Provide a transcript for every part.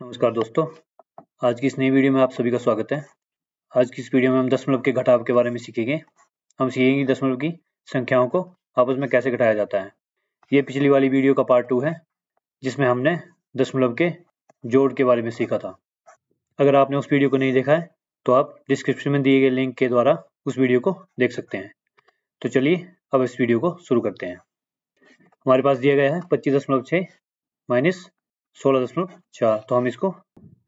नमस्कार दोस्तों, आज की इस नई वीडियो में आप सभी का स्वागत है। आज की इस वीडियो में हम दशमलव के घटाव के बारे में सीखेंगे। हम सीखेंगे दशमलव की संख्याओं को आपस में कैसे घटाया जाता है। ये पिछली वाली वीडियो का पार्ट टू है, जिसमें हमने दशमलव के जोड़ के बारे में सीखा था। अगर आपने उस वीडियो को नहीं देखा है तो आप डिस्क्रिप्शन में दिए गए लिंक के द्वारा उस वीडियो को देख सकते हैं। तो चलिए, अब इस वीडियो को शुरू करते हैं। हमारे पास दिया गया है पच्चीस दशमलव छः माइनस सोलह दशमलव चार। तो हम इसको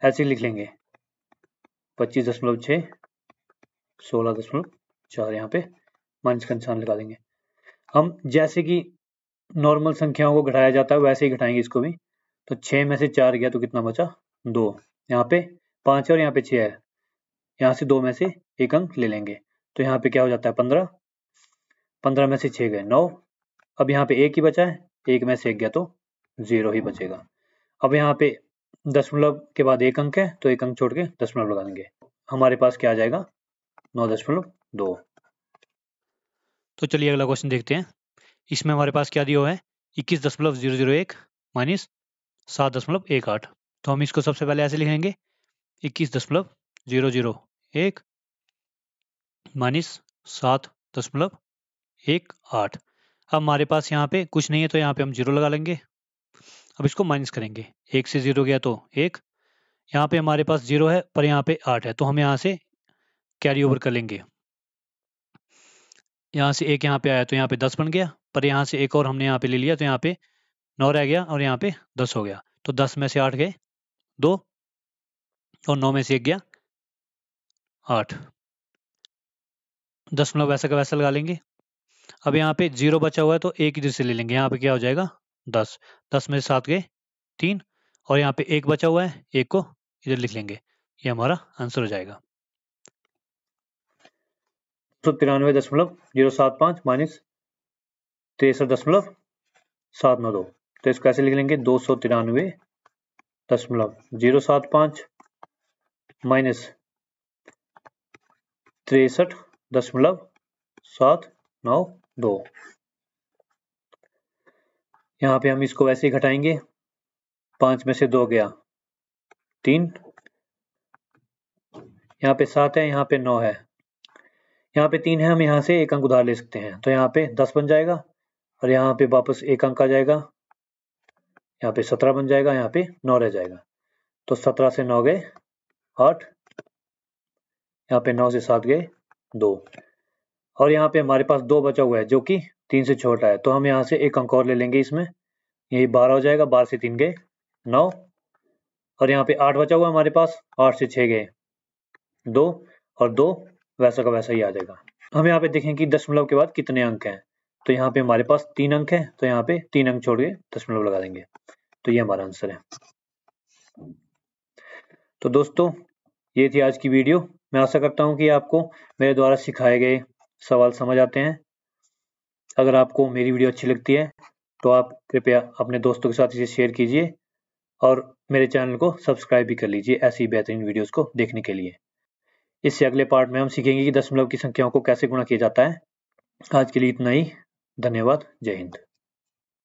ऐसे लिख लेंगे। पच्चीस दशमलव छ सोलह दशमलव चार यहाँ पे माइनस का निशान लगा देंगे। हम जैसे कि नॉर्मल संख्याओं को घटाया जाता है, वैसे ही घटाएँगे इसको भी। तो छः में से चार गया तो कितना बचा? दो। यहाँ पे पाँच और यहाँ पे छः है। यहाँ से दो में से एक अंक ले लेंगे। तो यहाँ पे क्या हो जाता है? पंद्रह। पंद्रह में से छः गए। नौ। अब यहाँ पे एक ही बचा है। एक में से एक गया तो ज़ीरो ही बचेगा। अब यहाँ पे दशमलव के बाद एक अंक है तो एक अंक छोड़ के दशमलव लगा देंगे। हमारे पास क्या आ जाएगा? नौ दशमलव दो। तो चलिए अगला क्वेश्चन देखते हैं। इसमें हमारे पास क्या दिया हुआ है? इक्कीस दशमलव ज़ीरो ज़ीरो एक माइनस सात दशमलव एक आठ। तो हम इसको सबसे पहले ऐसे लिखेंगे। इक्कीस दशमलव ज़ीरो ज़ीरो एक माइनस सात दशमलव एक आठ। अब हमारे पास यहाँ पे कुछ नहीं है तो यहाँ पे हम ज़ीरो लगा लेंगे। अब इसको माइनस करेंगे। एक से ज़ीरो गया तो एक। यहाँ पे हमारे पास ज़ीरो है, पर यहाँ पे आठ है तो हम यहाँ से कैरी ओवर कर लेंगे। यहाँ से एक यहाँ पे आया तो यहाँ पे दस बन गया, पर यहाँ से एक और हमने यहाँ पे ले लिया तो यहाँ पे नौ रह गया और यहाँ पे दस हो गया। तो दस में से आठ गए, दो और नौ में से एक गया, आठ। दशमलव वैसा का वैसा लगा लेंगे। अब यहाँ पे ज़ीरो बचा हुआ है तो एक इधर से ले लेंगे। यहाँ पे क्या हो जाएगा? दस दस में सात गए, तीन, और यहाँ पे एक बचा हुआ है, एक को इधर लिख लेंगे। ये हमारा आंसर हो जाएगा। तो तिरानवे दशमलव ज़ीरो सात पाँच माइनस तिरसठ दशमलव सात नौ दो। तो इसको ऐसे लिख लेंगे, दो सौ तिरानवे दशमलव ज़ीरो सात पाँच माइनस तिरसठ दशमलव सात नौ दो। यहाँ पे हम इसको वैसे ही घटाएँगे। पाँच में से दो गया। तीन। यहाँ पे सात है, यहाँ पे नौ है। यहाँ पे तीन है, हम यहाँ से एक अंक उधार ले सकते हैं। तो यहाँ पे दस बन जाएगा और यहाँ पे वापस एक अंक आ जाएगा। यहाँ पे सत्रह बन जाएगा, यहाँ पे नौ रह जाएगा। तो सत्रह से नौ गए, आठ। यहाँ पे नौ से सात गए, दो। और यहाँ पे हमारे पास दो बचा हुआ है, जो कि तीन से छोटा है। तो हम यहाँ से एक अंक और ले लेंगे इसमें। यही बारह हो जाएगा, बारह से तीन गए, नौ। और यहाँ पे आठ बचा हुआ है हमारे पास, आठ से छः गए। दो और दो, वैसा का वैसा ही आ जाएगा। हम यहाँ पे देखें कि दशमलव के बाद कितने अंक हैं। तो यहाँ पे हमारे पास तीन अंक है तो यहाँ पे तीन अंक छोड़ के दशमलव लगा देंगे। तो ये हमारा आंसर है। तो दोस्तों, ये थी आज की वीडियो। मैं आशा करता हूँ कि आपको मेरे द्वारा सिखाए गए सवाल समझ आते हैं। अगर आपको मेरी वीडियो अच्छी लगती है तो आप कृपया अपने दोस्तों के साथ इसे शेयर कीजिए और मेरे चैनल को सब्सक्राइब भी कर लीजिए ऐसी बेहतरीन वीडियोस को देखने के लिए। इससे अगले पार्ट में हम सीखेंगे कि दशमलव की संख्याओं को कैसे गुणा किया जाता है। आज के लिए इतना ही। धन्यवाद। जय हिंद।